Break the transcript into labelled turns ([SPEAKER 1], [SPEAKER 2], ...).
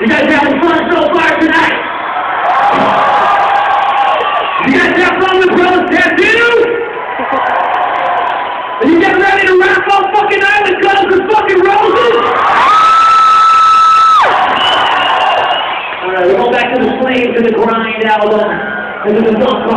[SPEAKER 1] You guys having fun so far tonight? You guys have fun with Brothers Tattoo? Are you getting ready to wrap up fucking Island Guns and fucking Roses? Alright, we're going back to the Flames and the Grind album. This is a song